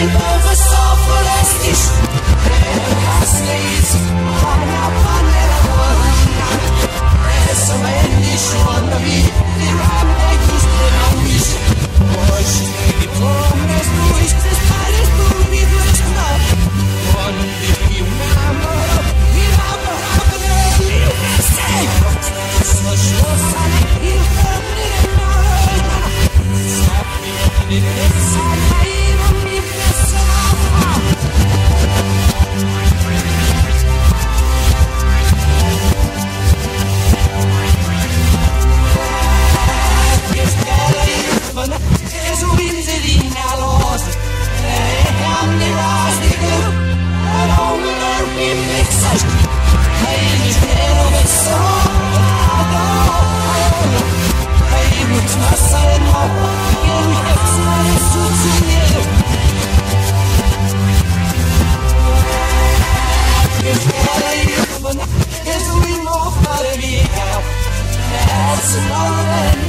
Hoje It's we move out of here. That's another.